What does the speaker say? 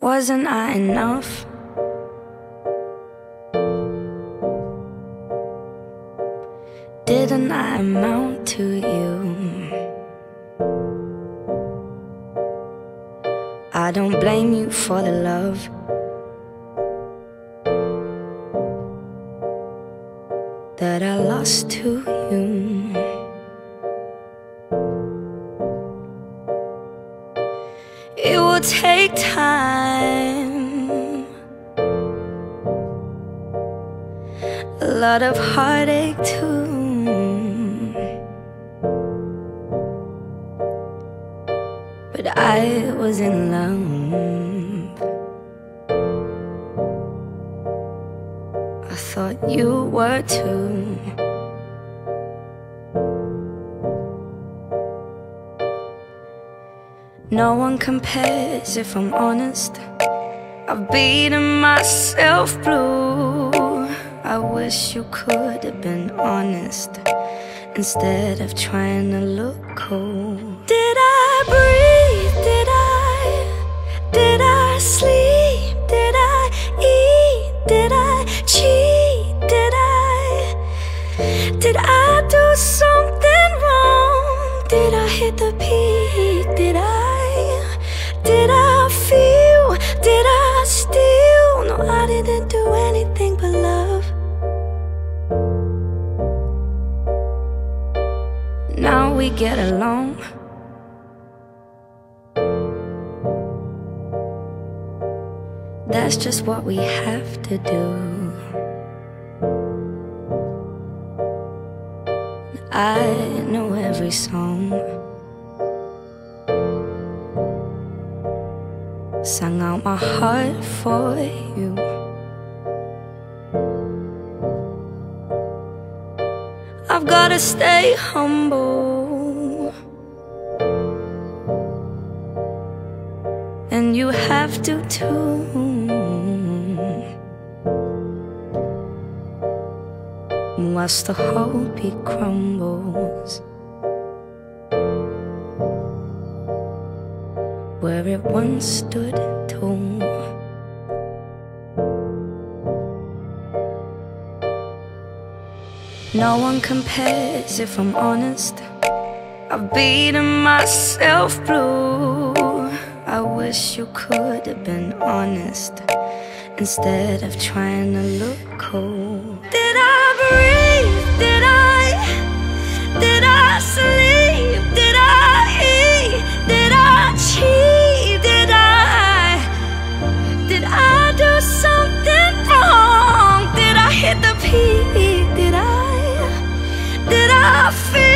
Wasn't I enough? Didn't I amount to you? I don't blame you for the love. That I lost to you. It will take time, a lot of heartache too. But I was in love. I thought you were too. No one compares if I'm honest. I've beaten myself blue. I wish you could have been honest instead of trying to look cool. Now we get along. That's just what we have to do. I know every song. Sang out my heart for you. I've gotta stay humble. And you have to too. Whilst the hope it crumbles. Where it once stood tall. No one compares if I'm honest. I've beaten myself blue. I wish you could have been honest instead of trying to look cool. feel